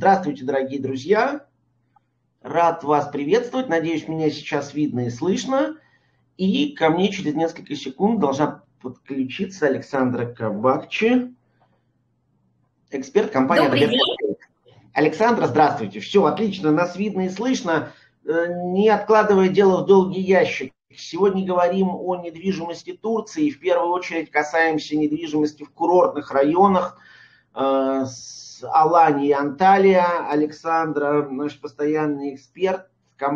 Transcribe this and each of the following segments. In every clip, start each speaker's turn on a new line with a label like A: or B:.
A: Здравствуйте, дорогие друзья. Рад вас приветствовать. Надеюсь, меня сейчас видно и слышно. И ко мне через несколько секунд должна подключиться Александра Кабакчи, эксперт компании
B: Добрый день.
A: Александра, здравствуйте. Все, отлично, нас видно и слышно. Э, не откладывая дело в долгий ящик, сегодня говорим о недвижимости Турции. И в первую очередь касаемся недвижимости в курортных районах с Алани и Анталия. Александра, наш постоянный эксперт,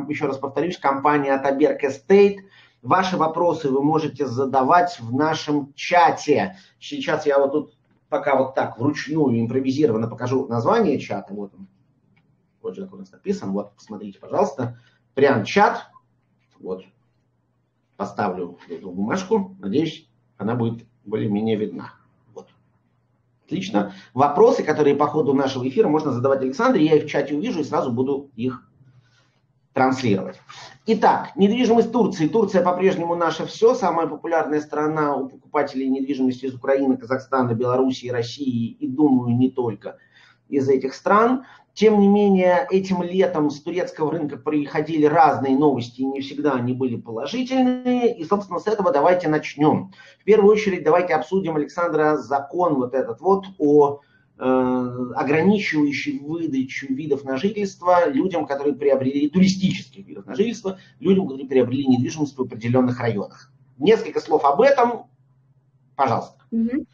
A: еще раз повторюсь, компания Атаберг Эстейт – Ваши вопросы вы можете задавать в нашем чате. Сейчас я вот тут пока вот так вручную импровизированно покажу название чата. Вот он. Вот же как у нас написан. Вот, посмотрите, пожалуйста. Прям чат. Вот. Поставлю эту бумажку. Надеюсь, она будет более-менее видна. Отлично. Вопросы, которые по ходу нашего эфира можно задавать Александре, я их в чате увижу и сразу буду их транслировать. Итак, недвижимость Турции. Турция по-прежнему наше все. Самая популярная страна у покупателей недвижимости из Украины, Казахстана, Белоруссии, России и, думаю, не только из этих стран. Тем не менее, этим летом с турецкого рынка приходили разные новости, и не всегда они были положительные. И, собственно, с этого давайте начнем. В первую очередь давайте обсудим, Александра, закон вот этот вот о Э, ограничивающий выдачу видов на жительство людям, которые приобрели туристических видов на жительство, людям, которые приобрели недвижимость в определенных районах. Несколько слов об этом, пожалуйста.
B: Угу.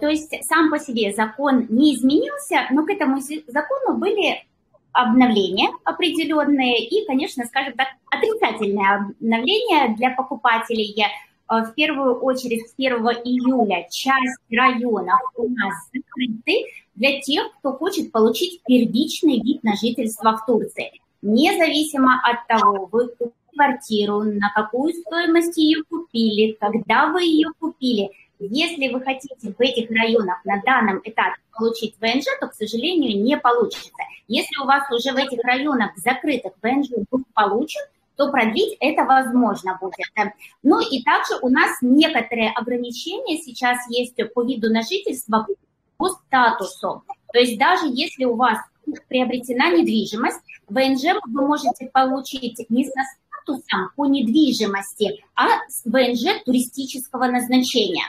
B: То есть сам по себе закон не изменился, но к этому закону были обновления определенные и, конечно, скажем так, отрицательные обновления для покупателей – Э, в первую очередь с 1 июля часть районов у нас закрыты для тех, кто хочет получить первичный вид на жительство в Турции. Независимо от того, вы купили квартиру, на какую стоимость ее купили, когда вы ее купили. Если вы хотите в этих районах на данном этапе получить ВНЖ, то, к сожалению, не получится. Если у вас уже в этих районах закрытых ВНЖ будет получен, то продлить это возможно будет. Ну и также у нас некоторые ограничения сейчас есть по виду на жительство по статусу. То есть даже если у вас приобретена недвижимость, ВНЖ вы можете получить не со статусом по недвижимости, а с ВНЖ туристического назначения.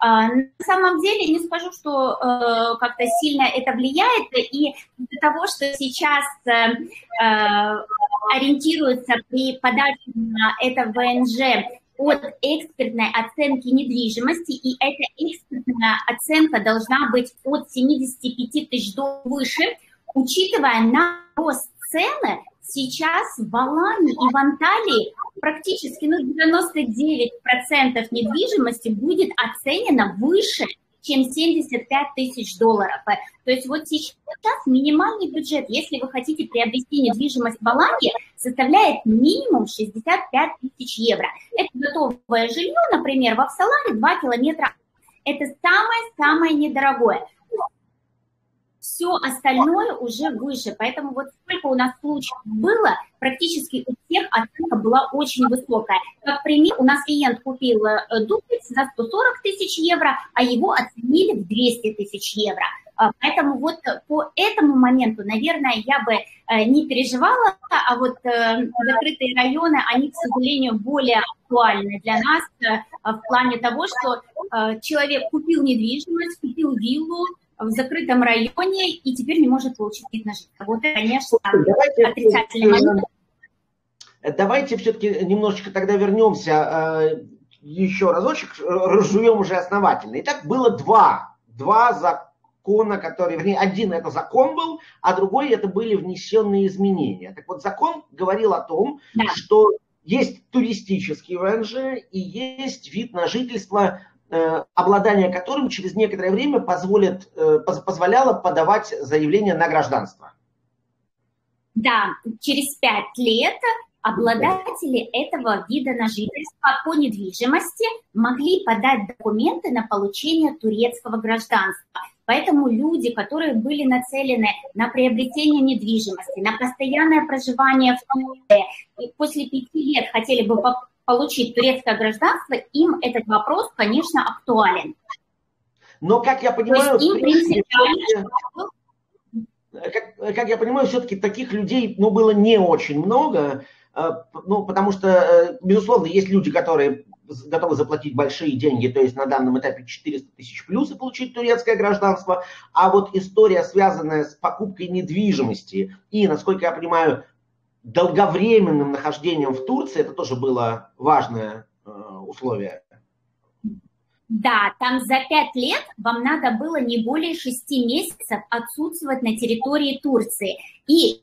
B: А, на самом деле не скажу, что э, как-то сильно это влияет, и из-за того, что сейчас э, э, ориентируются при подаче на это ВНЖ от экспертной оценки недвижимости, и эта экспертная оценка должна быть от 75 тысяч до выше, учитывая на рост цены, сейчас в Алане и в Анталии практически ну, 99% недвижимости будет оценено выше, чем 75 тысяч долларов. То есть вот сейчас минимальный бюджет, если вы хотите приобрести недвижимость в Алании, составляет минимум 65 тысяч евро. Это готовое жилье, например, в Авсаларе 2 километра. Это самое-самое недорогое все остальное уже выше. Поэтому вот сколько у нас случаев было, практически у всех оценка была очень высокая. Как пример, у нас клиент купил э, дуплекс за 140 тысяч евро, а его оценили в 200 тысяч евро. А, поэтому вот по этому моменту, наверное, я бы э, не переживала, а вот э, закрытые районы, они, к сожалению, более актуальны для нас в плане того, что человек купил недвижимость, купил виллу, в закрытом районе и теперь не может получить вид на жительство. Вот это, конечно, давайте, отрицательный момент.
A: Давайте все-таки немножечко тогда вернемся э, еще разочек, разжуем уже основательно. Итак, было два, два закона, которые, вернее, один это закон был, а другой это были внесенные изменения. Так вот, закон говорил о том, да. что есть туристический ВНЖ и есть вид на жительство Э, обладание которым через некоторое время позволит, э, позволяло подавать заявление на гражданство.
B: Да, через пять лет обладатели этого вида на жительство по недвижимости могли подать документы на получение турецкого гражданства. Поэтому люди, которые были нацелены на приобретение недвижимости, на постоянное проживание в Турции, после пяти лет хотели бы получить турецкое гражданство, им этот вопрос, конечно, актуален.
A: Но, как я понимаю,
B: им,
A: принципе, как, как я понимаю, все-таки таких людей ну, было не очень много, ну, потому что, безусловно, есть люди, которые готовы заплатить большие деньги, то есть на данном этапе 400 тысяч плюс и получить турецкое гражданство, а вот история, связанная с покупкой недвижимости и, насколько я понимаю, долговременным нахождением в Турции, это тоже было важное э, условие.
B: Да, там за пять лет вам надо было не более шести месяцев отсутствовать на территории Турции. И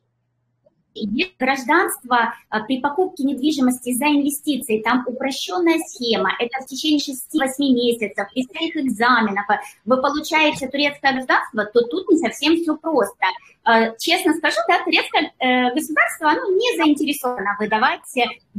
B: гражданство а, при покупке недвижимости за инвестиции, там упрощенная схема, это в течение 6-8 месяцев, из всех экзаменов вы получаете турецкое гражданство, то тут не совсем все просто. А, честно скажу, да, турецкое э, государство, оно не заинтересовано выдавать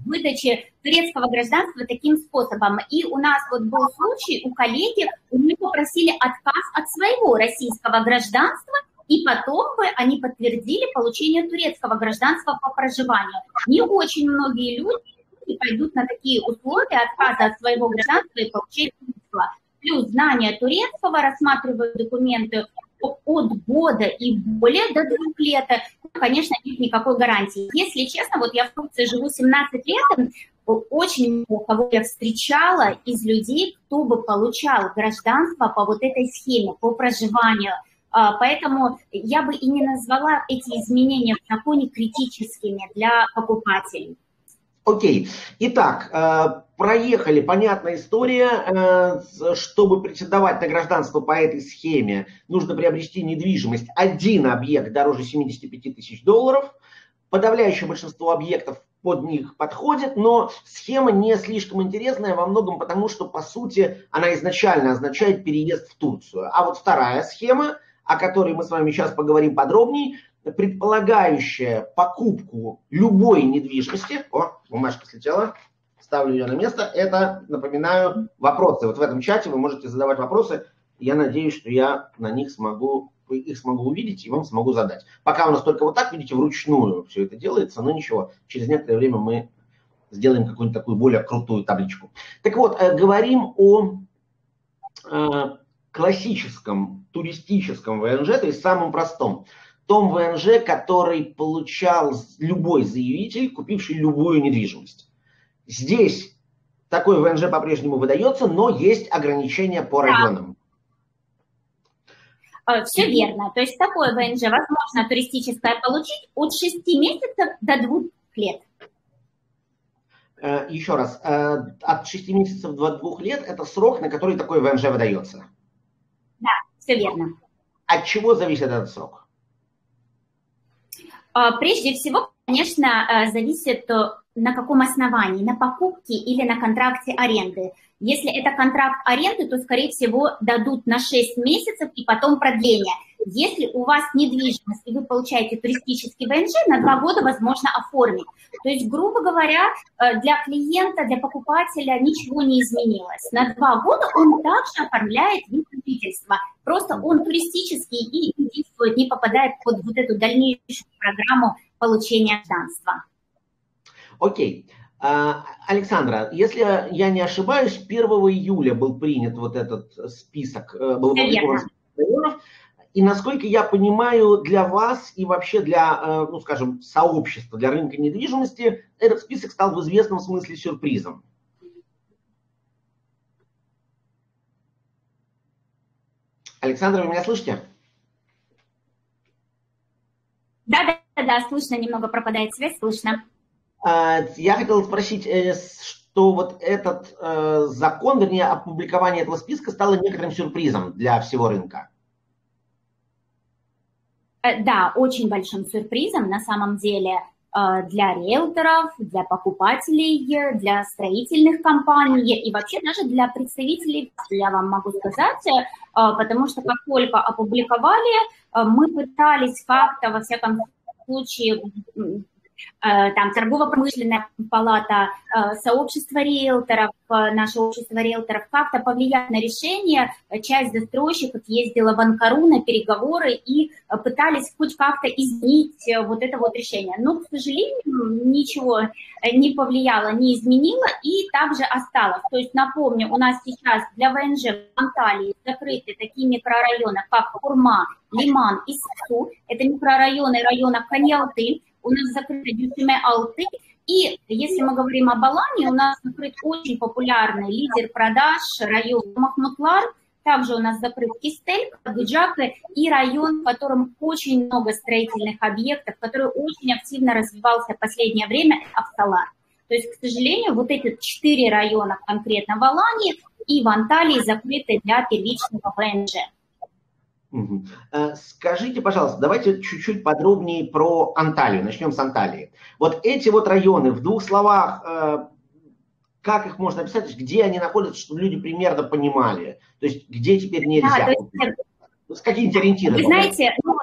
B: выдачи турецкого гражданства таким способом. И у нас вот был случай, у коллеги, у них попросили отказ от своего российского гражданства, и потом бы они подтвердили получение турецкого гражданства по проживанию. Не очень многие люди пойдут на такие условия отказа от своего гражданства и получения турецкого. Плюс знание турецкого, рассматривают документы от года и более до двух лет, конечно, нет никакой гарантии. Если честно, вот я в Турции живу 17 лет, очень много кого я встречала из людей, кто бы получал гражданство по вот этой схеме, по проживанию – поэтому я бы и не назвала эти изменения в законе критическими для покупателей.
A: Окей. Итак, э, проехали, понятная история. Э, чтобы претендовать на гражданство по этой схеме, нужно приобрести недвижимость. Один объект дороже 75 тысяч долларов. Подавляющее большинство объектов под них подходит, но схема не слишком интересная во многом потому, что, по сути, она изначально означает переезд в Турцию. А вот вторая схема о которой мы с вами сейчас поговорим подробнее, предполагающая покупку любой недвижимости, о, бумажка слетела, ставлю ее на место, это, напоминаю, вопросы. Вот в этом чате вы можете задавать вопросы, я надеюсь, что я на них смогу, их смогу увидеть и вам смогу задать. Пока у нас только вот так, видите, вручную все это делается, но ничего, через некоторое время мы сделаем какую-нибудь такую более крутую табличку. Так вот, э, говорим о э, классическом туристическом ВНЖ, то есть самом простом, том ВНЖ, который получал любой заявитель, купивший любую недвижимость. Здесь такой ВНЖ по-прежнему выдается, но есть ограничения по районам.
B: Да. Все верно. То есть такое ВНЖ возможно туристическое получить от 6 месяцев до 2 лет.
A: Э, Еще раз, э, от 6 месяцев до 2 лет это срок, на который такой ВНЖ выдается.
B: Все верно.
A: От чего зависит этот срок?
B: А, прежде всего, конечно, э, зависит э, на каком основании, на покупке или на контракте аренды. Если это контракт аренды, то, скорее всего, дадут на 6 месяцев и потом продление. Если у вас недвижимость и вы получаете туристический ВНЖ, на 2 года возможно оформить. То есть, грубо говоря, э, для клиента, для покупателя ничего не изменилось. На 2 года он также оформляет вид жительства. Просто он туристический и не попадает под вот эту дальнейшую программу получения гражданства.
A: Окей. А, Александра, если я не ошибаюсь, 1 июля был принят вот этот список, э, был опубликован районов. И насколько я понимаю, для вас и вообще для, э, ну скажем, сообщества, для рынка недвижимости, этот список стал в известном смысле сюрпризом. Александра, вы меня слышите?
B: Да, да, да, слышно, немного пропадает связь, слышно.
A: А, я хотел спросить, э, что вот этот э, закон, вернее, опубликование этого списка стало некоторым сюрпризом для всего рынка.
B: Э, да, очень большим сюрпризом на самом деле для риэлторов, для покупателей, для строительных компаний и вообще даже для представителей, я вам могу сказать, потому что как только опубликовали, мы пытались как-то, во всяком случае, там торгово-промышленная палата, э, сообщество риэлторов, э, наше общество риэлторов как-то повлиять на решение. Часть застройщиков ездила в Анкару на переговоры и пытались хоть как-то изменить вот это вот решение. Но, к сожалению, ничего не повлияло, не изменило и также осталось. То есть, напомню, у нас сейчас для ВНЖ в Анталии закрыты такие микрорайоны, как Курма, Лиман и Сасу. Это микрорайоны района Каньялты, у нас закрыты Дюсюме Алты, и если мы говорим об Алане, у нас закрыт очень популярный лидер продаж район Махмутлар, также у нас закрыт Кистель, Гаджака и район, в котором очень много строительных объектов, который очень активно развивался в последнее время, Автолар. То есть, к сожалению, вот эти четыре района конкретно в Алании и в Анталии закрыты для первичного ВНЖ.
A: Э, скажите, пожалуйста, давайте чуть-чуть подробнее про Анталию. Начнем с Анталии. Вот эти вот районы, в двух словах, э, как их можно описать, где они находятся, чтобы люди примерно понимали? То есть где теперь нельзя? Да, есть, ну, с какие-нибудь ориентиры?
B: Вы знаете, ну,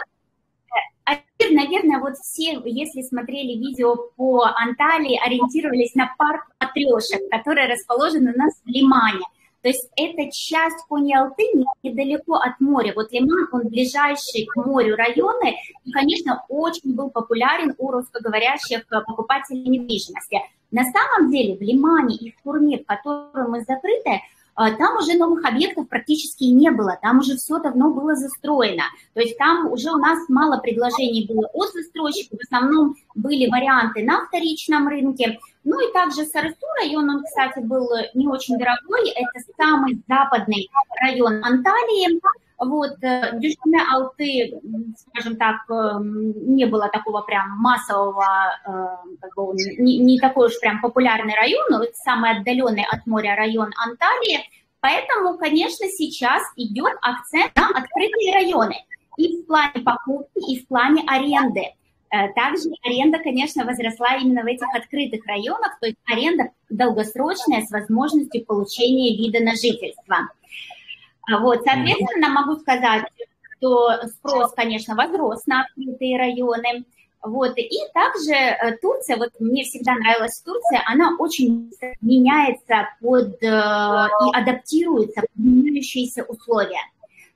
B: э, наверное, вот все, если смотрели видео по Анталии, ориентировались на парк Матрешек, который расположен у нас в Лимане. То есть это часть Кони-Алты недалеко от моря. Вот Лиман, он ближайший к морю районы, и, конечно, очень был популярен у русскоговорящих покупателей недвижимости. На самом деле в Лимане и в Турме, в котором мы закрыты, там уже новых объектов практически не было, там уже все давно было застроено. То есть там уже у нас мало предложений было от застройщиков, в основном были варианты на вторичном рынке. Ну и также Сарысу район, он, кстати, был не очень дорогой, это самый западный район Анталии, вот, э, Дюшине Алты, скажем так, э, не было такого прям массового, э, как бы, не, не такой уж прям популярный район, но это самый отдаленный от моря район Анталии, поэтому, конечно, сейчас идет акцент на открытые районы и в плане покупки, и в плане аренды. Также аренда, конечно, возросла именно в этих открытых районах, то есть аренда долгосрочная с возможностью получения вида на жительство. А вот, соответственно, могу сказать, что спрос, конечно, возрос на открытые районы. Вот, и также э, Турция, вот мне всегда нравилась Турция, она очень меняется под э, и адаптируется под меняющиеся условия.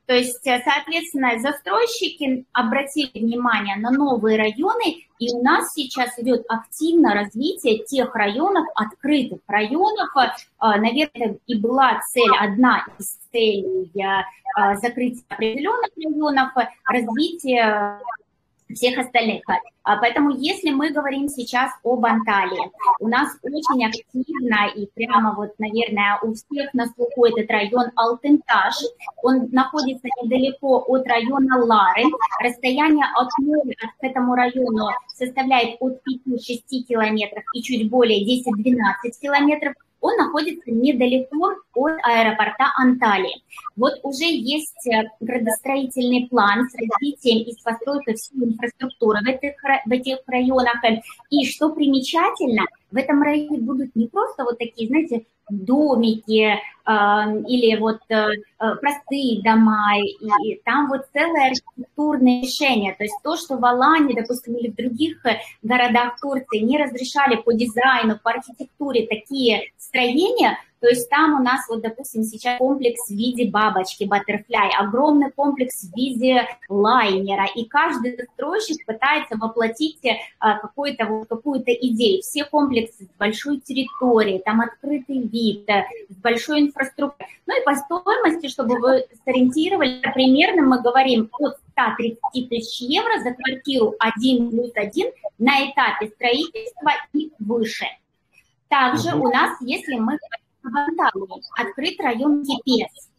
B: То есть, э, соответственно, застройщики обратили внимание на новые районы, и у нас сейчас идет активное развитие тех районов, открытых районов. Наверное, и была цель, одна из целей э, закрытия определенных районов, развитие всех остальных. А поэтому если мы говорим сейчас об Анталии, у нас очень активно и прямо вот, наверное, у всех на слуху этот район Алтентаж. Он находится недалеко от района Лары. Расстояние от моря к этому району составляет от 5-6 километров и чуть более 10-12 километров он находится недалеко от аэропорта Анталии. Вот уже есть э, градостроительный план с развитием и с постройкой всей инфраструктуры в этих, в этих районах. И что примечательно, в этом районе будут не просто вот такие, знаете, домики э, или вот э, э, простые дома, и там вот целое архитектурное решение. То есть то, что в Алане, допустим, или в других э, городах Турции не разрешали по дизайну, по архитектуре такие строения, то есть там у нас, вот, допустим, сейчас комплекс в виде бабочки, баттерфляй, огромный комплекс в виде лайнера, и каждый застройщик пытается воплотить а, какую-то вот, какую-то идею. Все комплексы с большой территорией, там открытый вид, э, с большой инфраструктурой. Ну и по стоимости, чтобы вы сориентировали, примерно мы говорим от 130 тысяч евро за квартиру 1 плюс 1 на этапе строительства и выше. Также у нас, если мы в открыт район Кипес.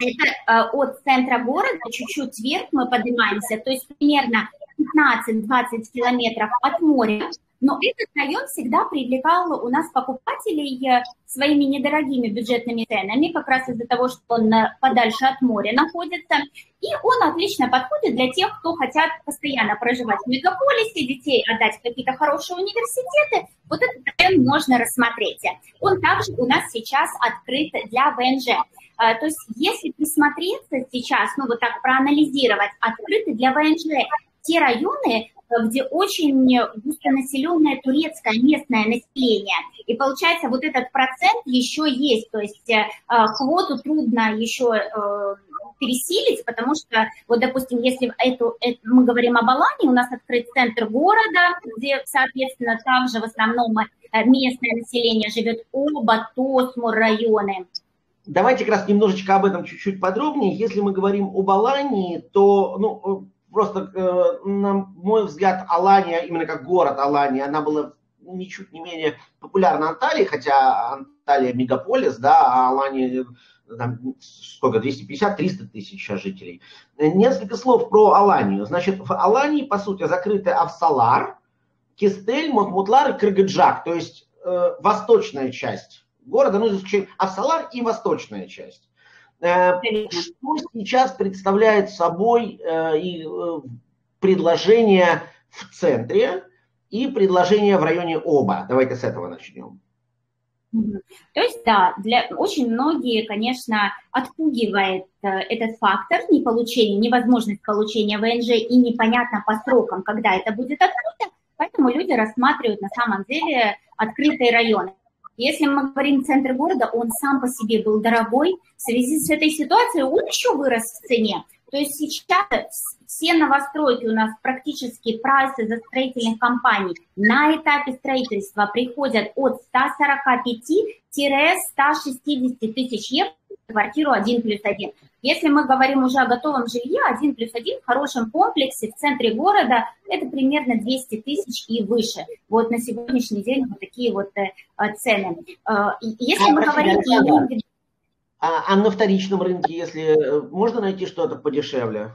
B: Это э, от центра города чуть-чуть вверх мы поднимаемся, то есть примерно 15-20 километров от моря. Но этот район всегда привлекал у нас покупателей э, своими недорогими бюджетными ценами, как раз из-за того, что он э, подальше от моря находится. И он отлично подходит для тех, кто хотят постоянно проживать в мегаполисе, детей отдать в какие-то хорошие университеты. Вот этот район можно рассмотреть. Он также у нас сейчас открыт для ВНЖ. А, то есть если присмотреться сейчас, ну вот так проанализировать, открыты для ВНЖ те районы, где очень густонаселенное турецкое местное население. И получается, вот этот процент еще есть, то есть э, квоту трудно еще э, пересилить, потому что, вот, допустим, если эту, это, мы говорим об Алании, у нас открыт центр города, где, соответственно, также в основном э, местное население живет, оба Тосмур районы.
A: Давайте как раз немножечко об этом чуть-чуть подробнее. Если мы говорим об Алании, то, ну, просто, э, на мой взгляд, Алания, именно как город Алания, она была ничуть не менее популярна Анталии, хотя Анталия мегаполис, да, а Алания там, сколько, 250-300 тысяч жителей. Несколько слов про Аланию. Значит, в Алании, по сути, закрыты Авсалар, Кистель, Монтмутлар и Кыргыджак, то есть э, восточная часть города, ну, исключением Авсалар и восточная часть. Э, что сейчас представляет собой э, и э, предложение в центре и предложение в районе оба? Давайте с этого начнем.
B: То есть, да, для очень многие, конечно, отпугивает этот фактор неполучения, невозможность получения ВНЖ и непонятно по срокам, когда это будет открыто, поэтому люди рассматривают на самом деле открытые районы. Если мы говорим центр города, он сам по себе был дорогой. В связи с этой ситуацией он еще вырос в цене. То есть сейчас все новостройки у нас практически прайсы за строительных компаний на этапе строительства приходят от 145-160 тысяч евро квартиру 1 плюс 1. Если мы говорим уже о готовом жилье, 1 плюс 1 в хорошем комплексе в центре города, это примерно 200 тысяч и выше. Вот на сегодняшний день вот такие вот э, цены. Э, если а, мы говорим...
A: Да. А, а на вторичном рынке, если э, можно найти что-то подешевле?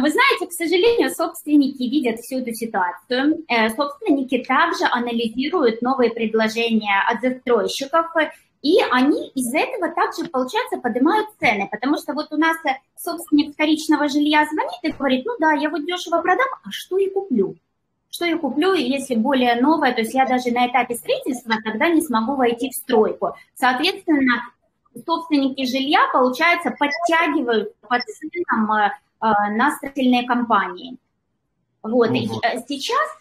B: Вы знаете, к сожалению, собственники видят всю эту ситуацию. Собственники также анализируют новые предложения от застройщиков и они из-за этого также, получается, поднимают цены, потому что вот у нас э, собственник вторичного жилья звонит и говорит, ну да, я вот дешево продам, а что я куплю? Что я куплю, если более новое, то есть я даже на этапе строительства тогда не смогу войти в стройку. Соответственно, собственники жилья, получается, подтягивают по ценам э, э, на строительные компании. Вот, угу. сейчас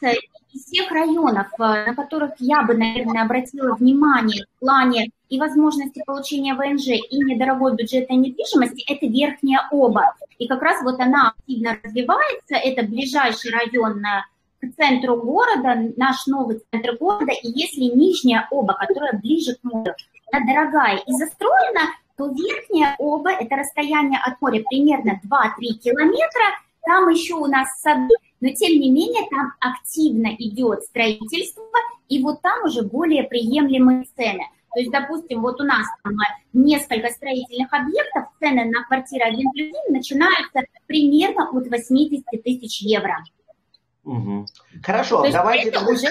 B: из всех районов, на которых я бы, наверное, обратила внимание в плане и возможности получения ВНЖ и недорогой бюджетной недвижимости, это Верхняя Оба. И как раз вот она активно развивается, это ближайший район к центру города, наш новый центр города, и если Нижняя Оба, которая ближе к морю, она дорогая и застроена, то Верхняя Оба, это расстояние от моря примерно 2-3 километра, там еще у нас сады, но тем не менее там активно идет строительство, и вот там уже более приемлемые цены. То есть, допустим, вот у нас там несколько строительных объектов, цены на квартиры 1 плюс 1 начинаются примерно от 80 тысяч евро.
A: Угу. Хорошо, давайте... Это уже...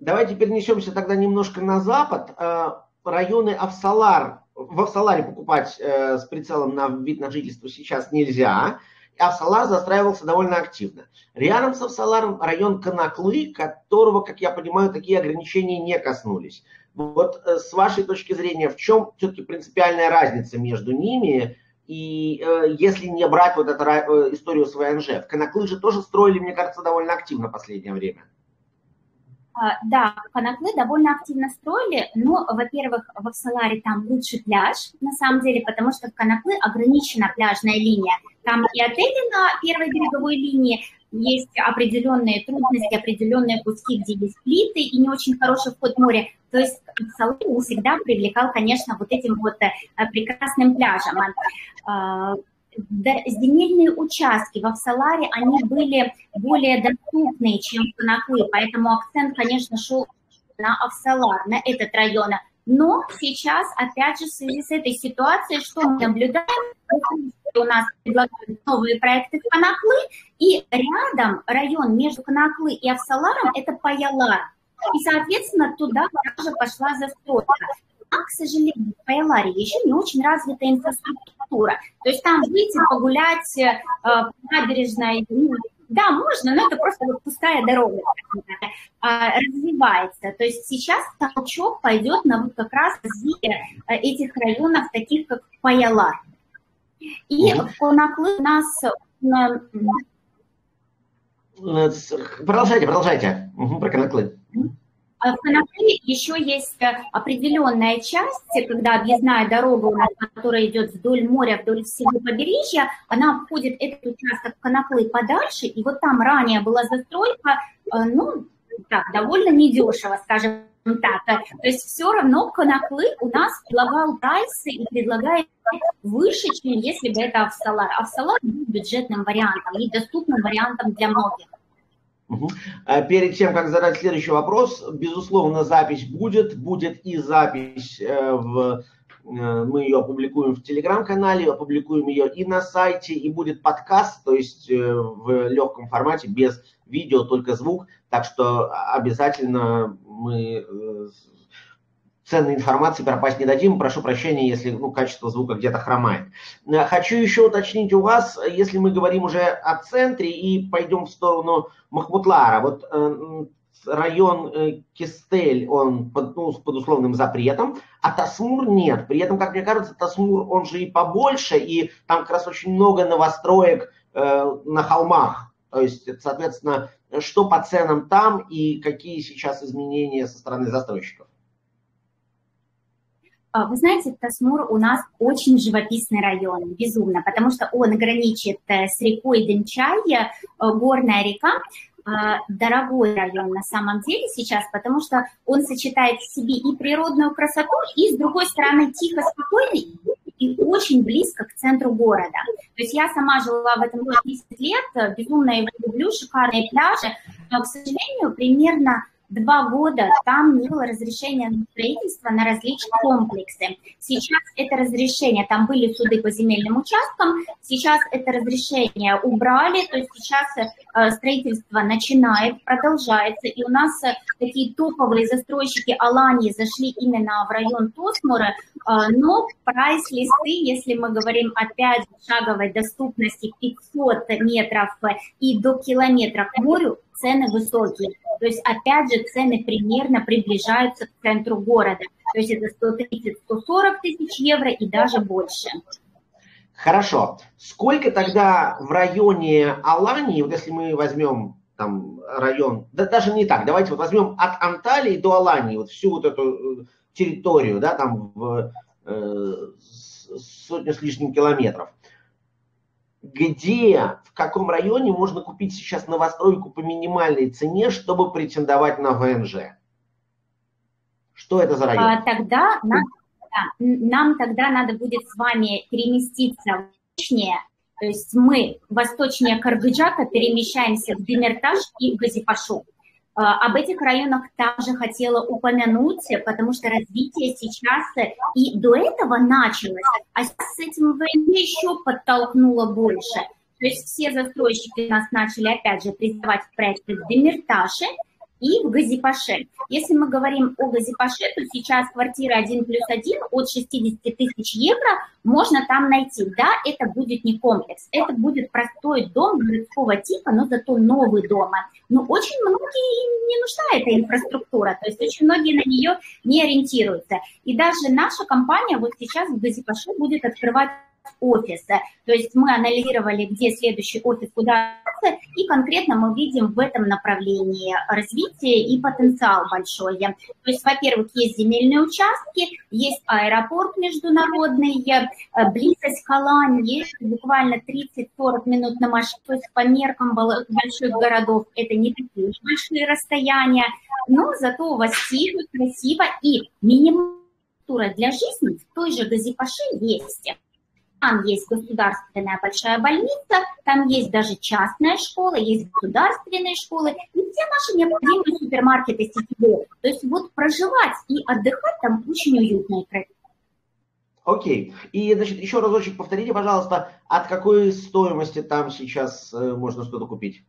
A: Давайте перенесемся тогда немножко на запад. Э, районы Авсалар, в Авсаларе покупать э, с прицелом на вид на жительство сейчас нельзя. Авсалар застраивался довольно активно. Рядом с Авсаларом район Конаклы, которого, как я понимаю, такие ограничения не коснулись. Вот э, с вашей точки зрения, в чем все-таки принципиальная разница между ними? И э, если не брать вот эту э, историю с ВНЖ, в Конаклы же тоже строили, мне кажется, довольно активно в последнее время.
B: А, да, Конаклы довольно активно строили, но, во-первых, в Авсаларе там лучший пляж, на самом деле, потому что в Конаклы ограничена пляжная линия. Там и отели на первой береговой линии, есть определенные трудности, определенные куски, где есть плиты и не очень хороший вход в море. То есть Салу всегда привлекал, конечно, вот этим вот э, прекрасным пляжем. Земельные участки в Авсаларе, они были более доступные, чем в Конаклы, поэтому акцент, конечно, шел на Авсалар, на этот район. Но сейчас, опять же, в связи с этой ситуацией, что мы наблюдаем? У нас предлагают новые проекты Конаклы, и рядом район между Конаклы и Авсаларом – это Паялар. И, соответственно, туда также пошла застройка. А, к сожалению, в Паяларе еще не очень развита инфраструктура. То есть там выйти, погулять э, по набережной, ну, да, можно, но это просто вот пустая дорога а, развивается. То есть сейчас толчок пойдет на вот как раз развитие э, этих районов, таких как Паяла. И mm-hmm. Конаклы у нас
A: Продолжайте, продолжайте. Угу, про коноклы.
B: А в Конопле еще есть э, определенная часть, когда объездная дорога у нас, которая идет вдоль моря, вдоль всего побережья, она обходит этот участок Коноплы подальше, и вот там ранее была застройка, э, ну, так, довольно недешево, скажем так. То есть все равно Коноплы у нас предлагал прайсы и предлагает выше, чем если бы это Авсалар. Авсалар был бюджетным вариантом и доступным вариантом для многих.
A: Угу. Перед тем, как задать следующий вопрос, безусловно, запись будет. Будет и запись э, в э, мы ее опубликуем в телеграм-канале, опубликуем ее и на сайте, и будет подкаст, то есть в легком формате, без видео, только звук. Так что обязательно мы ценной информации пропасть не дадим. Прошу прощения, если ну, качество звука где-то хромает. Э, хочу еще уточнить у вас, если мы говорим уже о центре и пойдем в сторону Махмутлара. Вот э, район э, Кистель, он под, ну, под условным запретом, а Тасмур нет. При этом, как мне кажется, Тасмур, он же и побольше, и там как раз очень много новостроек э, на холмах. То есть, соответственно, что по ценам там и какие сейчас изменения со стороны застройщиков?
B: А, вы знаете, Тасмур у нас очень живописный район, безумно, потому что он граничит э, с рекой Денчай, э, горная река, а, дорогой район на самом деле сейчас, потому что он сочетает в себе и природную красоту, и, с другой стороны, тихо, спокойный и очень близко к центру города. То есть я сама жила в этом городе 10 лет, безумно его люблю, шикарные пляжи, но, к сожалению, примерно два года там не было разрешения на строительство на различные комплексы. Сейчас это разрешение, там были суды по земельным участкам, сейчас это разрешение убрали, то есть сейчас э, строительство начинает, продолжается, и у нас э, такие топовые застройщики Алании зашли именно в район Тосмура, э, но прайс-листы, если мы говорим опять шаговой доступности 500 метров и до километра к морю, цены высокие. То есть, опять же, цены примерно приближаются к центру города. То есть это 130-140 тысяч евро и даже больше.
A: Хорошо. Сколько тогда в районе Алании, вот если мы возьмем там район, да даже не так, давайте вот возьмем от Анталии до Алании, вот всю вот эту э, территорию, да, там в э, сотню с лишним километров где, в каком районе можно купить сейчас новостройку по минимальной цене, чтобы претендовать на ВНЖ? Что это за район?
B: А, тогда нам, да, нам тогда надо будет с вами переместиться восточнее, то есть мы восточнее Каргыджака перемещаемся в Демиртаж и в Газипашу. А, об этих районах также хотела упомянуть, потому что развитие сейчас и до этого началось, а с этим ВН еще подтолкнуло больше. То есть все застройщики нас начали опять же признавать проекты в Демирташе, и в Газипаше. Если мы говорим о Газипаше, то сейчас квартира 1 плюс 1 от 60 тысяч евро можно там найти. Да, это будет не комплекс, это будет простой дом городского типа, но зато новый дом. Но очень многие не нужна эта инфраструктура, то есть очень многие на нее не ориентируются. И даже наша компания вот сейчас в Газипаше будет открывать офиса. То есть мы анализировали, где следующий офис, куда и конкретно мы видим в этом направлении развитие и потенциал большой. То есть, во-первых, есть земельные участки, есть аэропорт международный, э, близость к есть буквально 30-40 минут на машине, то есть по меркам больших городов это не такие большие расстояния, но зато у вас тихо, красиво и минимум для жизни в той же Газипаше есть. Там есть государственная большая больница, там есть даже частная школа, есть государственные школы и все наши необходимые супермаркеты сетевые. То есть вот проживать и отдыхать там очень уютно и красиво.
A: Окей. И, значит, еще разочек повторите, пожалуйста, от какой стоимости там сейчас э, можно что-то купить?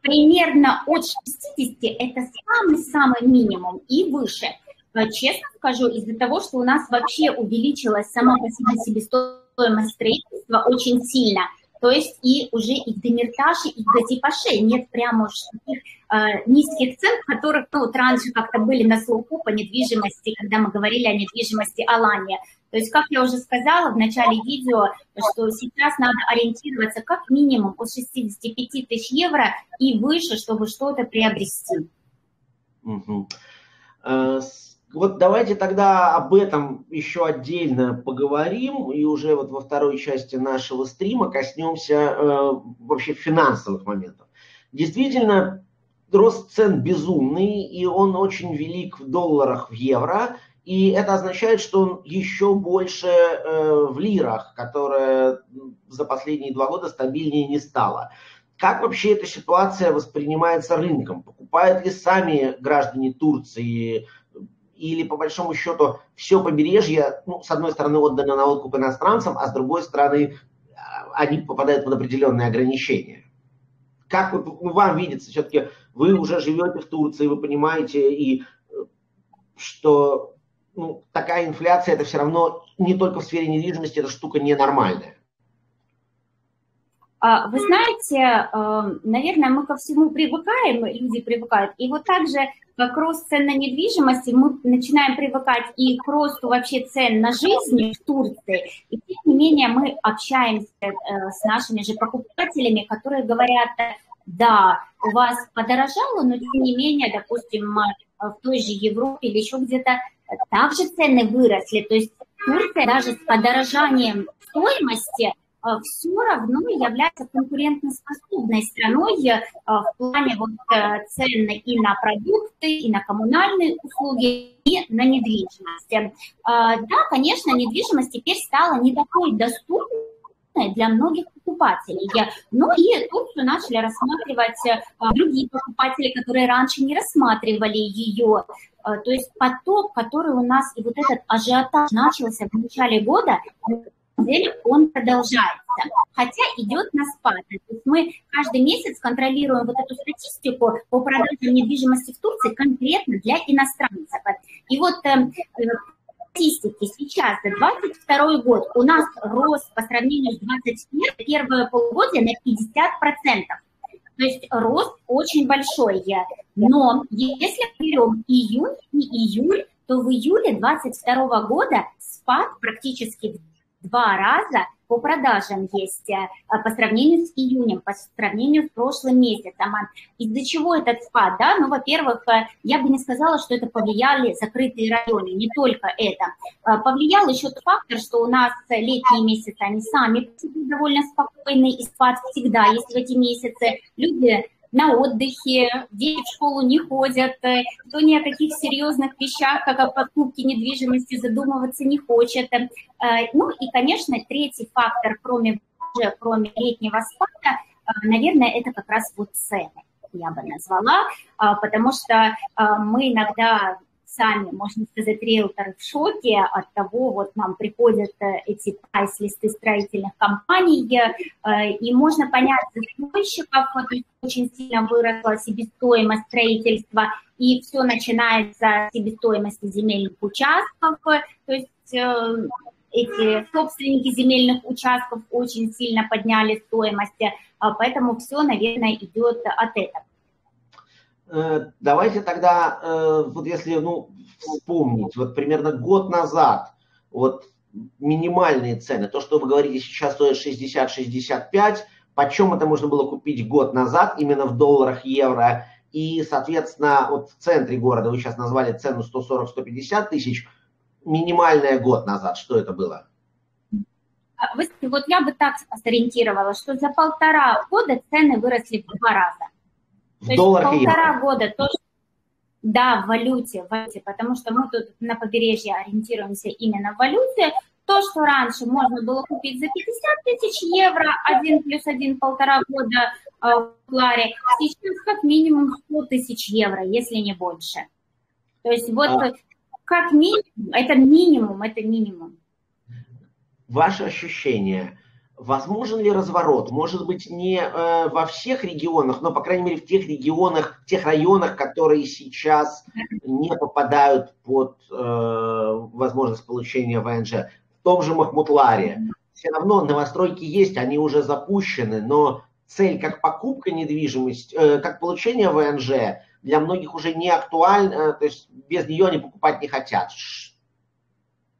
B: Примерно от 60 это самый-самый минимум и выше. Э, честно скажу, из-за того, что у нас вообще увеличилась сама по себе себестоимость стоимость строительства очень сильно. То есть и уже и в Демирташе, и в Газипаше нет прямо уж таких э, низких цен, которых ну, вот раньше как-то были на слуху по недвижимости, когда мы говорили о недвижимости Алания. То есть, как я уже сказала в начале видео, что сейчас надо ориентироваться как минимум от 65 тысяч евро и выше, чтобы что-то приобрести.
A: Угу. Вот давайте тогда об этом еще отдельно поговорим и уже вот во второй части нашего стрима коснемся э, вообще финансовых моментов. Действительно, рост цен безумный, и он очень велик в долларах, в евро, и это означает, что он еще больше э, в лирах, которая за последние два года стабильнее не стала. Как вообще эта ситуация воспринимается рынком? Покупают ли сами граждане Турции или по большому счету все побережье, ну, с одной стороны, отдано на откуп иностранцам, а с другой стороны, а, они попадают под определенные ограничения. Как вы, ну, вам видится, все-таки вы уже живете в Турции, вы понимаете, и что ну, такая инфляция, это все равно не только в сфере недвижимости, эта штука ненормальная.
B: А, вы знаете, э, наверное, мы ко всему привыкаем, люди привыкают. И вот так же, как рост цен на недвижимость, мы начинаем привыкать и к росту вообще цен на жизнь в Турции. И тем не менее мы общаемся э, с нашими же покупателями, которые говорят, да, у вас подорожало, но тем не менее, допустим, в той же Европе или еще где-то также цены выросли. То есть Турция даже с подорожанием стоимости все равно является конкурентоспособной страной а, в плане вот э, цен и на продукты, и на коммунальные услуги, и на недвижимость. Да, конечно, недвижимость теперь стала не такой доступной для многих покупателей. Ну и тут начали рассматривать другие покупатели, которые раньше не рассматривали ее. То есть поток, который у нас, и вот этот ажиотаж начался в начале года, деле он продолжается, хотя идет на спад. То есть мы каждый месяц контролируем вот эту статистику по продаже недвижимости в Турции конкретно для иностранцев. И вот э, статистики сейчас, за 22 год, у нас рост по сравнению с 21 первое полугодие на 50%. То есть рост очень большой. Но если берем июнь и июль, то в июле 22 года спад практически два раза по продажам есть э, по сравнению с июнем, по сравнению с прошлым месяцем. Из-за чего этот спад? Да? Ну, во-первых, э, я бы не сказала, что это повлияли закрытые районы, не только это. Э, повлиял еще тот фактор, что у нас летние месяцы, они сами довольно спокойные, и спад всегда есть в эти месяцы. Люди на отдыхе, дети в школу не ходят, э, кто ни о каких серьезных вещах, как о покупке недвижимости, задумываться не хочет. Э, ну и, конечно, третий фактор, кроме, кроме летнего спада, э, наверное, это как раз вот цены я бы назвала, потому что мы иногда сами, можно сказать, риэлторы в шоке от того, вот нам приходят э, эти прайс-листы строительных компаний, э, и можно понять застройщиков, то очень сильно выросла себестоимость строительства, и все начинается с себестоимости земельных участков, то есть э, эти собственники земельных участков очень сильно подняли стоимость, поэтому все, наверное, идет от этого.
A: Э, давайте тогда, э, вот если ну, вспомнить, вот примерно год назад, вот минимальные цены, то, что вы говорите, сейчас стоит 60-65, почем это можно было купить год назад, именно в долларах, евро, и, соответственно, вот в центре города, вы сейчас назвали цену 140-150 тысяч, минимальная год назад, что это было?
B: А, вот я бы так сориентировала, что за полтора года цены выросли в два раза. В То долларах есть полтора года то, да, в валюте, в валюте, потому что мы тут на побережье ориентируемся именно в валюте. То, что раньше можно было купить за 50 тысяч евро, один плюс один полтора года э, в Кларе, сейчас как минимум 100 тысяч евро, если не больше. То есть вот а... как минимум, это минимум, это минимум.
A: Ваше ощущение, Возможен ли разворот? Может быть, не э, во всех регионах, но, по крайней мере, в тех регионах, в тех районах, которые сейчас не попадают под э, возможность получения ВНЖ. В том же Махмутларе. Все равно новостройки есть, они уже запущены, но цель как покупка недвижимости, э, как получение ВНЖ для многих уже не актуальна, то есть без нее они покупать не хотят.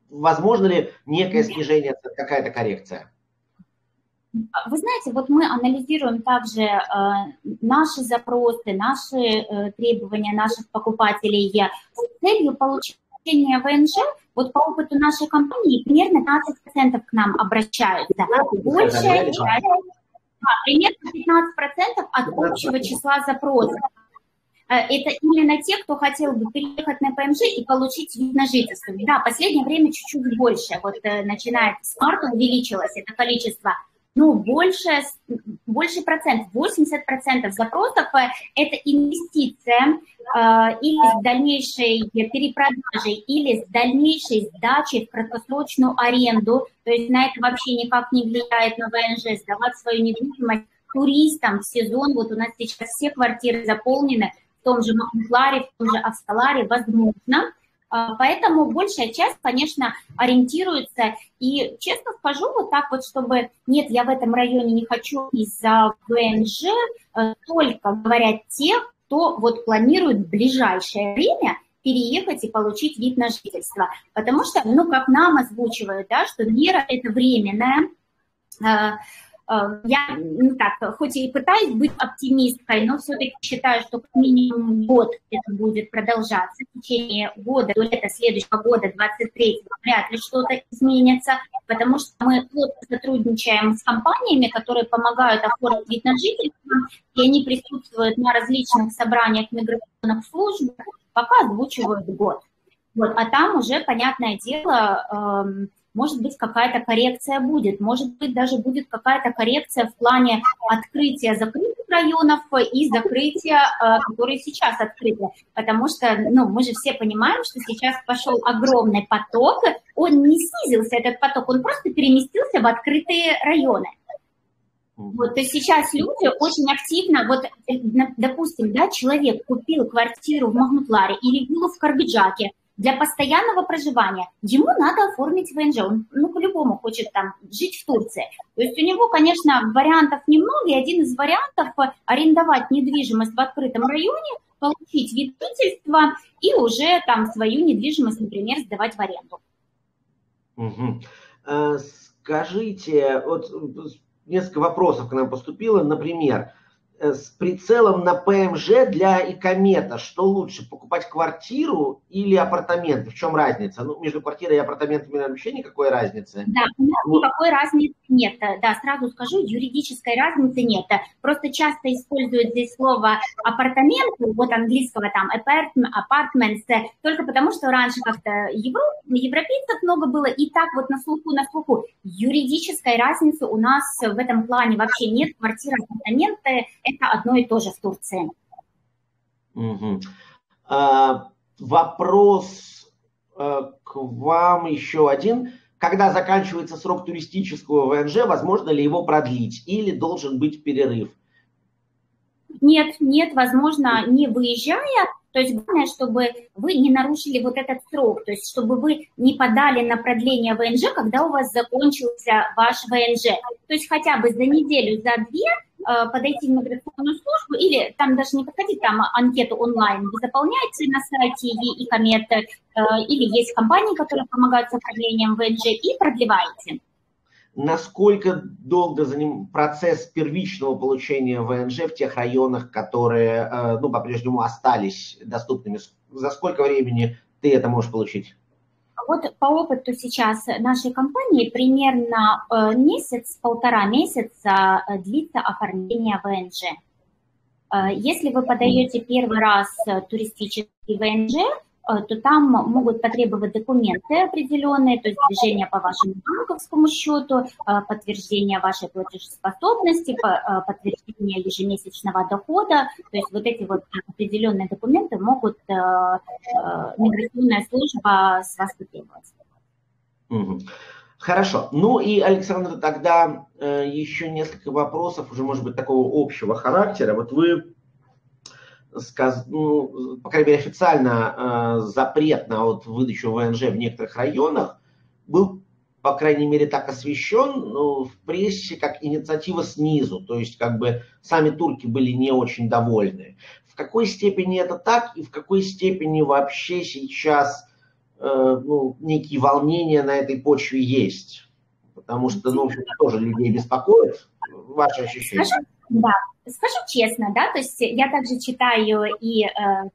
A: возможно ли некое снижение, какая-то коррекция?
B: Вы знаете, вот мы анализируем также э, наши запросы, наши э, требования наших покупателей с целью получения ВНЖ. Вот по опыту нашей компании примерно 15% к нам обращаются. Большая часть, да, примерно 15% от общего числа запросов. Э, это именно те, кто хотел бы переехать на ПМЖ и получить вид на жительство. Да, в последнее время чуть-чуть больше. Вот э, начиная с марта увеличилось это количество ну, больше, больше процент, 80 процентов запросов э, – это инвестиция э, или с дальнейшей перепродажей, или с дальнейшей сдачей в краткосрочную аренду. То есть на это вообще никак не влияет на ВНЖ, сдавать свою недвижимость туристам в сезон. Вот у нас сейчас все квартиры заполнены в том же Махмутларе, в том же Австаларе, возможно. А, поэтому большая часть, конечно, ориентируется. И честно скажу, вот так вот, чтобы нет, я в этом районе не хочу из-за ВНЖ, э, только говорят те, кто вот планирует в ближайшее время переехать и получить вид на жительство. Потому что, ну, как нам озвучивают, да, что мера – это временная, э, я ну, так, хоть и пытаюсь быть оптимисткой, но все-таки считаю, что как минимум год это будет продолжаться. В течение года, до лета следующего года, 23 вряд ли что-то изменится, потому что мы плотно сотрудничаем с компаниями, которые помогают оформить вид на жительство, и они присутствуют на различных собраниях миграционных служб, пока озвучивают год. Вот, а там уже, понятное дело, эм, может быть, какая-то коррекция будет, может быть, даже будет какая-то коррекция в плане открытия закрытых районов и закрытия, э, которые сейчас открыты, потому что, ну, мы же все понимаем, что сейчас пошел огромный поток, он не снизился, этот поток, он просто переместился в открытые районы. Вот, то есть сейчас люди очень активно, вот, э, допустим, да, человек купил квартиру в Махмутларе или виллу в Карбиджаке, для постоянного проживания ему надо оформить ВНЖ. Он, ну, по-любому хочет там жить в Турции. То есть у него, конечно, вариантов немного, и один из вариантов – арендовать недвижимость в открытом районе, получить вид жительства и уже там свою недвижимость, например, сдавать в аренду.
A: Угу. Скажите, вот несколько вопросов к нам поступило. Например, с прицелом на ПМЖ для икомета, что лучше, покупать квартиру или апартаменты? В чем разница? Ну, между квартирой и апартаментами вообще никакой разницы.
B: Да, у нас вот. никакой разницы нет. Да, сразу скажу, юридической разницы нет. Просто часто используют здесь слово апартаменты, вот английского там apartments, только потому что раньше как-то Европ, европейцев много было, и так вот на слуху, на слуху. Юридической разницы у нас в этом плане вообще нет. Квартира, апартаменты это одно и то же в Турции.
A: Угу. А, вопрос а, к вам еще один. Когда заканчивается срок туристического ВНЖ, возможно ли его продлить или должен быть перерыв?
B: Нет, нет, возможно, не выезжая, то есть главное, чтобы вы не нарушили вот этот срок, то есть чтобы вы не подали на продление ВНЖ, когда у вас закончился ваш ВНЖ. То есть хотя бы за неделю, за две подойти в миграционную службу или там даже не подходить, там анкету онлайн вы заполняете на сайте и комет, э, или есть компании, которые помогают с продлением ВНЖ и продлеваете.
A: Насколько долго за ним процесс первичного получения ВНЖ в тех районах, которые э, ну, по-прежнему остались доступными? За сколько времени ты это можешь получить?
B: Вот по опыту сейчас нашей компании примерно э, месяц-полтора месяца э, длится оформление ВНЖ. Э, если вы подаете первый раз туристический ВНЖ, то там могут потребовать документы определенные, то есть движение по вашему банковскому счету, э, подтверждение вашей платежеспособности, э, подтверждение ежемесячного дохода. То есть вот эти вот определенные документы могут миграционная служба с вас потребовать.
A: Хорошо. Ну и, Александр, тогда еще несколько вопросов, уже, может быть, такого общего характера. Вот вы сказ... ну, по крайней мере, официально э, запрет на вот выдачу ВНЖ в некоторых районах был, по крайней мере, так освещен ну, в прессе как инициатива снизу. То есть, как бы сами турки были не очень довольны. В какой степени это так и в какой степени вообще сейчас ну, некие волнения на этой почве есть? Потому что, ну, тоже людей беспокоит. Ваши ощущения?
B: Да, скажу честно, да, то есть я также читаю и э,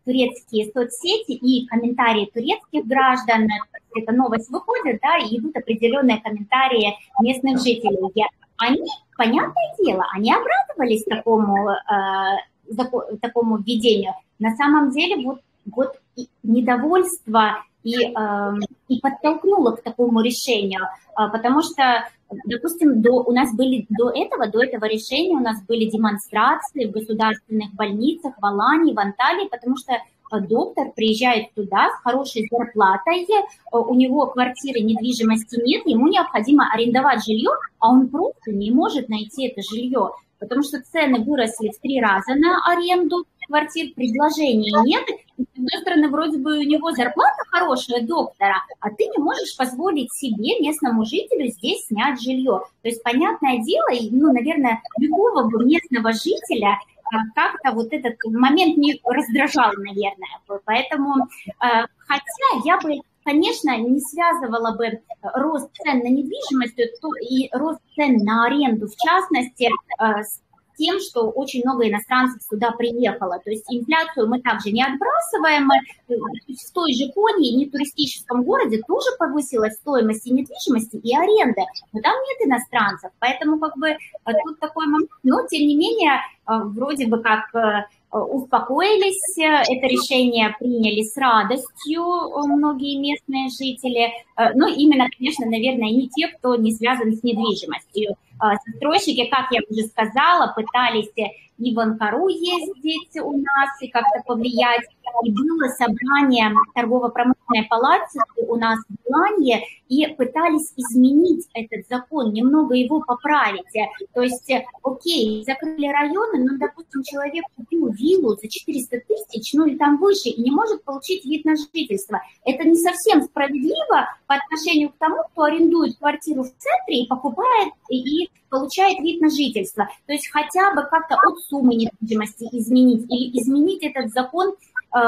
B: турецкие соцсети, и комментарии турецких граждан, эта новость выходит, да, и идут определенные комментарии местных жителей. Я, они, понятное дело, они обрадовались такому, э, такому введению. На самом деле вот, вот недовольство и, э, и подтолкнуло к такому решению, э, потому что, допустим, до, у нас были до этого, до этого решения у нас были демонстрации в государственных больницах в Алании, в Анталии, потому что доктор приезжает туда с хорошей зарплатой, э, у него квартиры, недвижимости нет, ему необходимо арендовать жилье, а он просто не может найти это жилье, потому что цены выросли в три раза на аренду квартир, предложений нет, с одной стороны, вроде бы у него зарплата хорошая доктора, а ты не можешь позволить себе, местному жителю, здесь снять жилье. То есть, понятное дело, ну, наверное, любого местного жителя как-то вот этот момент не раздражал, наверное. Поэтому, э, хотя я бы конечно, не связывала бы рост цен на недвижимость и рост цен на аренду, в частности, э, с тем, что очень много иностранцев сюда приехало. То есть инфляцию мы также не отбрасываем. В той же Конии, не туристическом городе, тоже повысилась стоимость и недвижимости, и аренды. Но там нет иностранцев. Поэтому как бы тут такой момент. Но тем не менее, э, вроде бы как э, успокоились, это решение приняли с радостью многие местные жители, э, ну, именно, конечно, наверное, не те, кто не связан с недвижимостью. Застройщики, как я уже сказала, пытались и в Анкару ездить у нас и как-то повлиять. И было собрание торгово-промышленной палаты у нас в Илане, и пытались изменить этот закон, немного его поправить. То есть, окей, закрыли районы, но, допустим, человек купил виллу за 400 тысяч, ну и там выше, и не может получить вид на жительство. Это не совсем справедливо по отношению к тому, кто арендует квартиру в центре и покупает и получает вид на жительство. То есть хотя бы как-то от суммы недвижимости изменить или изменить этот закон э,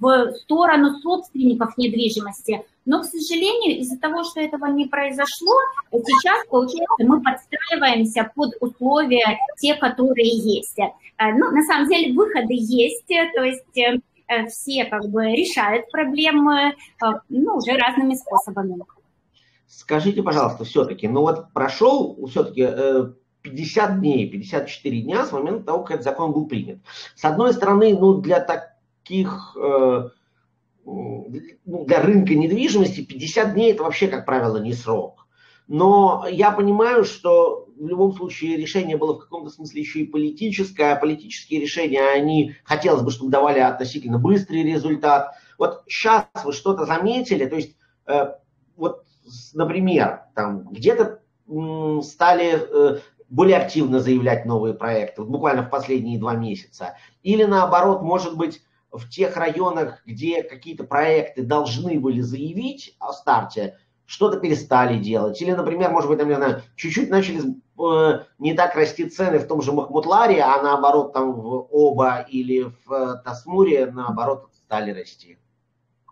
B: в сторону собственников недвижимости. Но, к сожалению, из-за того, что этого не произошло, сейчас, получается, мы подстраиваемся под условия, те, которые есть. Э, ну, на самом деле, выходы есть, то есть э, все как бы решают проблемы, ну, уже разными способами.
A: Скажите, пожалуйста, все-таки, ну вот прошел все-таки 50 дней, 54 дня с момента того, как этот закон был принят. С одной стороны, ну, для таких, э, ну, для рынка недвижимости 50 дней это вообще, как правило, не срок. Но я понимаю, что в любом случае решение было в каком-то смысле еще и политическое, а политические решения, они, хотелось бы, чтобы давали относительно быстрый результат. Вот сейчас вы что-то заметили, то есть, э, вот, например, там где-то стали э, более активно заявлять новые проекты, буквально в последние два месяца. Или наоборот, может быть, в тех районах, где какие-то проекты должны были заявить о старте, что-то перестали делать. Или, например, может быть, там, не знаю, чуть-чуть начали э, не так расти цены в том же Махмутларе, а наоборот там в Оба или в э, Тасмуре, наоборот, стали расти.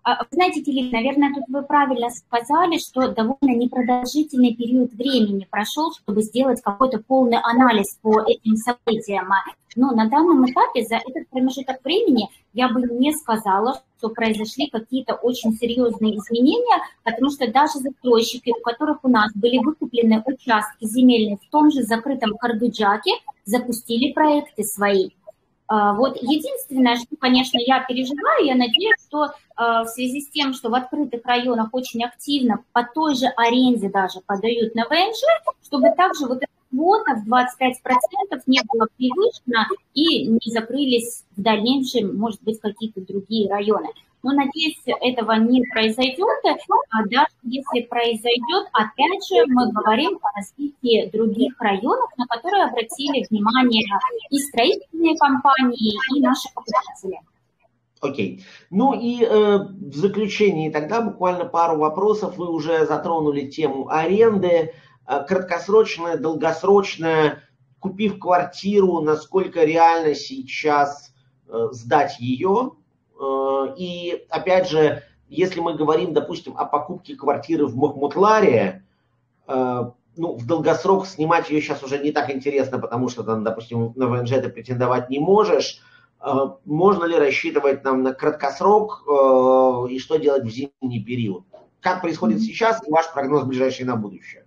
B: А, знаете, Телин, наверное, тут вы правильно сказали, что довольно непродолжительный период времени прошел, чтобы сделать какой-то полный анализ по этим событиям. Но на данном этапе за этот промежуток времени я бы не сказала, что произошли какие-то очень серьезные изменения, потому что даже застройщики, у которых у нас были выкуплены участки земельные в том же закрытом Каргыджаке, запустили проекты свои. А, вот единственное, что, конечно, я переживаю, я надеюсь, что а, в связи с тем, что в открытых районах очень активно по той же аренде даже подают на ВНЖ, чтобы также вот эта квота в 25% не была превышена и не закрылись в дальнейшем, может быть, какие-то другие районы. Но, надеюсь, этого не произойдет. А даже если произойдет, опять же, мы говорим о развитии других районов, на которые обратили внимание и строительные компании, и наши покупатели.
A: Окей. Okay. Ну и э, в заключении тогда буквально пару вопросов. Вы уже затронули тему аренды. Э, краткосрочная, долгосрочная. Купив квартиру, насколько реально сейчас э, сдать ее? Э, и опять же, если мы говорим, допустим, о покупке квартиры в Махмутларе, э, ну, в долгосрок снимать ее сейчас уже не так интересно, потому что, там, допустим, на ВНЖ ты претендовать не можешь. Э, можно ли рассчитывать нам на краткосрок и что делать в зимний период? Как происходит сейчас и ваш прогноз ближайший на будущее?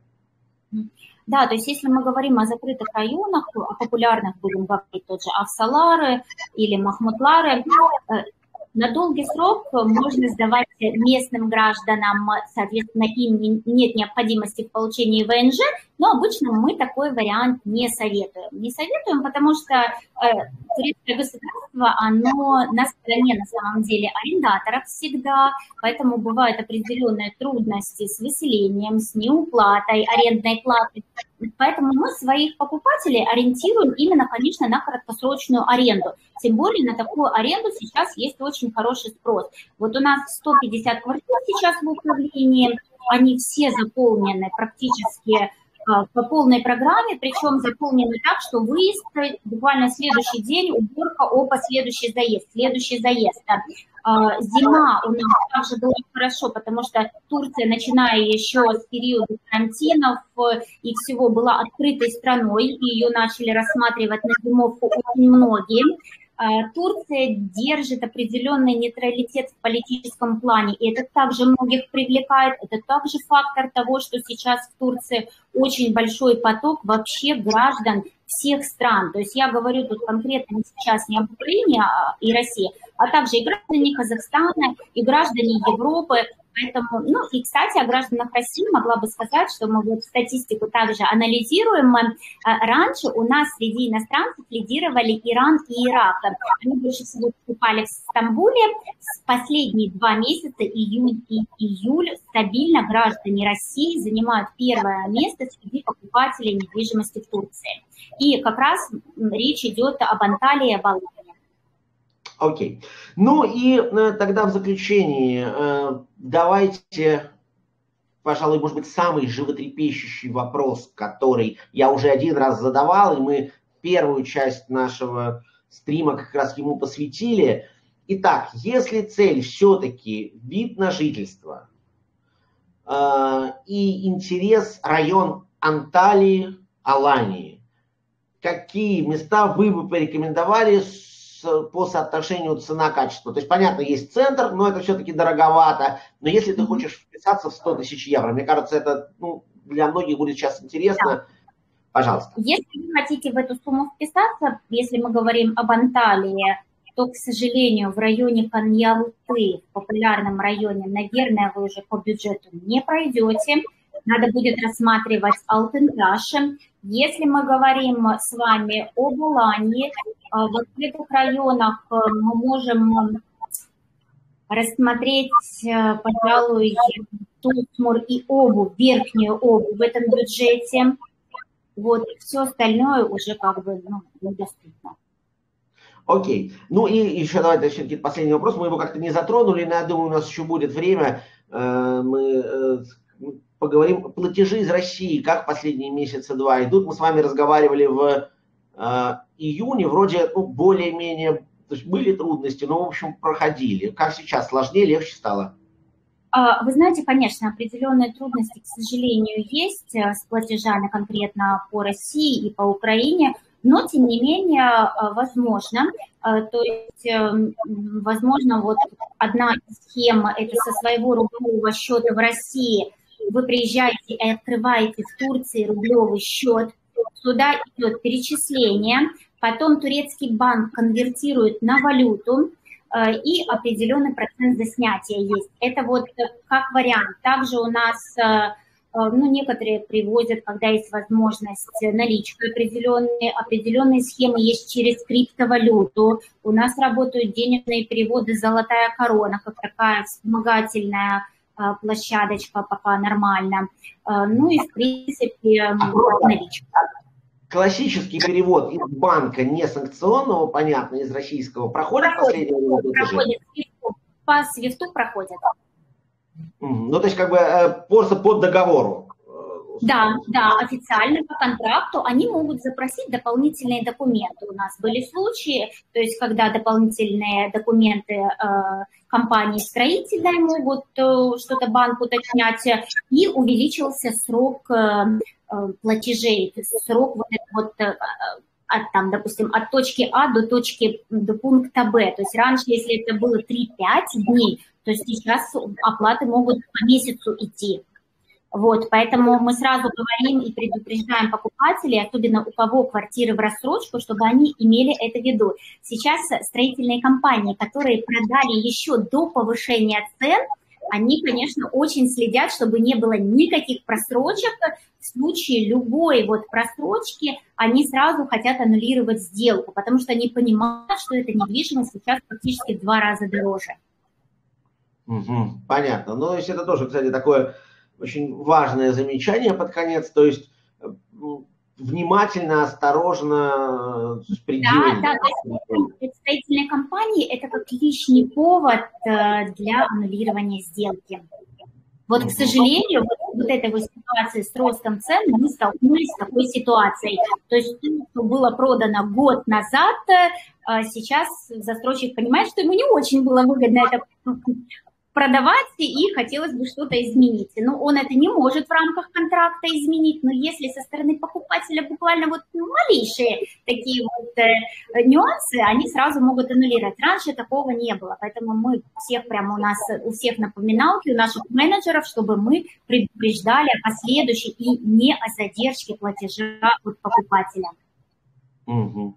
B: Да, то есть если мы говорим о закрытых районах, о популярных будем говорить тот же Авсалары или Махмутлары, на долгий срок можно сдавать местным гражданам, соответственно, им нет необходимости в получении ВНЖ, но обычно мы такой вариант не советуем. Не советуем, потому что э, турецкое государство, оно на стороне на самом деле арендаторов всегда, поэтому бывают определенные трудности с выселением, с неуплатой арендной платы. Поэтому мы своих покупателей ориентируем именно, конечно, на краткосрочную аренду. Тем более на такую аренду сейчас есть очень хороший спрос. Вот у нас 150 квартир сейчас в управлении, они все заполнены практически а, по полной программе, причем заполнены так, что выезд буквально следующий день, уборка о последующий заезд, следующий заезд. А, зима у нас также была хорошо, потому что Турция, начиная еще с периода карантинов и всего, была открытой страной, и ее начали рассматривать на зимовку очень многие. А, Турция держит определенный нейтралитет в политическом плане, и это также многих привлекает. Это также фактор того, что сейчас в Турции очень большой поток вообще граждан всех стран. То есть я говорю тут конкретно сейчас не об Украине а, и России, а также и граждане Казахстана, и граждане Европы, Поэтому, ну и, кстати, о гражданах России могла бы сказать, что мы вот статистику также анализируем. А, раньше у нас среди иностранцев лидировали Иран и Ирак. Они больше всего покупали в Стамбуле. С последние два месяца, июнь и июль, стабильно граждане России занимают первое место среди покупателей недвижимости в Турции. И как раз речь идет об Анталии и об Алании.
A: Окей. Ну и э, тогда в заключении э, давайте, пожалуй, может быть, самый животрепещущий вопрос, который я уже один раз задавал, и мы первую часть нашего стрима как раз ему посвятили. Итак, если цель все-таки вид на жительство э, и интерес район Анталии, Алании, какие места вы бы порекомендовали по соотношению цена-качество. То есть, понятно, есть центр, но это все-таки дороговато. Но если ты хочешь вписаться в 100 тысяч евро, мне кажется, это ну, для многих будет сейчас интересно. Да. Пожалуйста.
B: Если вы хотите в эту сумму вписаться, если мы говорим об Анталии, то, к сожалению, в районе Каньялты, в популярном районе, наверное, вы уже по бюджету не пройдете. Надо будет рассматривать Алтенташ. Если мы говорим с вами об Улане, а, в открытых районах э, мы можем рассмотреть, э, пожалуй, Тусмур и обувь, верхнюю обувь в этом бюджете. Вот, все остальное уже как бы ну, недоступно.
A: Окей. Ну и еще давайте все-таки последний вопрос. Мы его как-то не затронули, но я думаю, у нас еще будет время. Э, мы поговорим. Платежи из России, как последние месяца два идут. Мы с вами разговаривали в а, июне вроде ну, более-менее, то есть были трудности, но, в общем, проходили. Как сейчас, сложнее, легче стало?
B: А, вы знаете, конечно, определенные трудности, к сожалению, есть э, с платежами конкретно по России и по Украине, но, тем не менее, э, возможно. Э, то есть, возможно, вот одна схема – это со своего рублевого счета в России вы приезжаете и открываете в Турции рублевый счет, Туда идет перечисление, потом турецкий банк конвертирует на валюту, э, и определенный процент за снятие есть. Это вот э, как вариант. Также у нас, э, ну, некоторые привозят, когда есть возможность наличкой определенные, определенные схемы есть через криптовалюту. У нас работают денежные переводы «Золотая корона», как такая вспомогательная площадочка пока нормально. Ну и, в принципе, наличка
A: классический перевод из банка несанкционного, понятно, из российского, проходит, проходит последнее время проходит,
B: По свифту проходит.
A: Ну, то есть, как бы, э, просто под договору, э,
B: Да, да, официально по контракту они могут запросить дополнительные документы. У нас были случаи, то есть когда дополнительные документы э, компании строительной могут э, что-то банк уточнять, и увеличился срок э, э платежей, срок вот, вот э, от, там, допустим, от точки А до точки, до пункта Б. То есть раньше, если это было 3-5 дней, то сейчас оплаты могут по месяцу идти. Вот, поэтому мы сразу говорим и предупреждаем покупателей, особенно у кого квартиры в рассрочку, чтобы они имели это в виду. Сейчас строительные компании, которые продали еще до повышения цен, они, конечно, очень следят, чтобы не было никаких просрочек. В случае любой вот просрочки они сразу хотят аннулировать сделку, потому что они понимают, что эта недвижимость сейчас практически в два раза дороже.
A: Угу, понятно. Ну, это тоже, кстати, такое очень важное замечание под конец, то есть э, внимательно, осторожно,
B: предельно. Да, да, представительные компании – это как лишний повод э, для аннулирования сделки. Вот, к сожалению, вот, вот этой вот ситуации с ростом цен мы столкнулись с такой ситуацией. То есть то, что было продано год назад, э, сейчас застройщик понимает, что ему не очень было выгодно это продавать, и хотелось бы что-то изменить. Но он это не может в рамках контракта изменить, но если со стороны покупателя буквально вот малейшие такие вот э, нюансы, они сразу могут аннулировать. Раньше такого не было, поэтому мы всех прямо у нас, у всех напоминалки, у наших менеджеров, чтобы мы предупреждали о последующей и не о задержке платежа от покупателя.
A: Угу.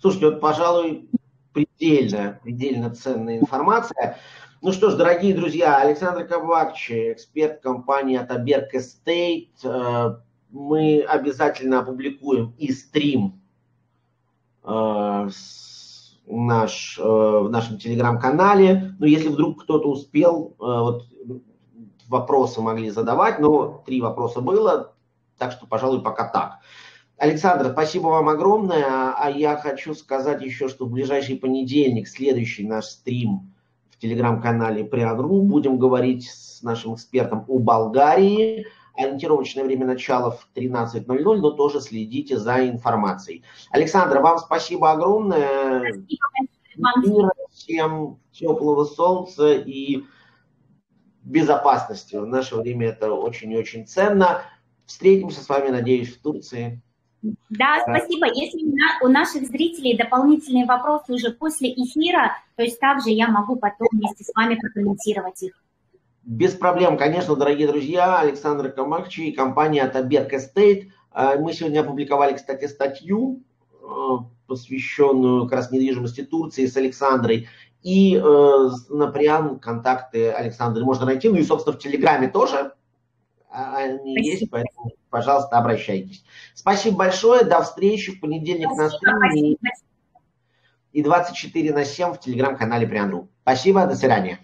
A: Слушайте, вот, пожалуй, предельно, предельно ценная информация. Ну что ж, дорогие друзья, Александр Ковакчи, эксперт компании Атаберг Estate. Э, мы обязательно опубликуем и стрим э, наш, э, в нашем телеграм-канале. Но если вдруг кто-то успел, вот вопросы могли задавать, но три вопроса было, так что, пожалуй, пока так. Александр, спасибо вам огромное. А я хочу сказать еще, что в ближайший понедельник, следующий наш стрим – телеграм-канале Приагру. Будем говорить с нашим экспертом о Болгарии. Ориентировочное время начала в 13.00, но тоже следите за информацией. Александра, вам спасибо огромное. Спасибо. Всем теплого солнца и безопасности. В наше время это очень и очень ценно. Встретимся с вами, надеюсь, в Турции.
B: Да, спасибо. Если у наших зрителей дополнительные вопросы уже после эфира, то есть также я могу потом вместе с вами прокомментировать их.
A: Без проблем, конечно, дорогие друзья. Александр Камакчи и компания Таберг Estate. А, мы сегодня опубликовали, кстати, статью, э, посвященную как раз недвижимости Турции с Александрой. И э, напрям контакты Александры можно найти. Ну и, собственно, в Телеграме тоже они Спасибо. есть, поэтому пожалуйста, обращайтесь. Спасибо большое, до встречи в понедельник спасибо, на стриме и 24 на 7 в телеграм-канале Прианру. Спасибо, до свидания.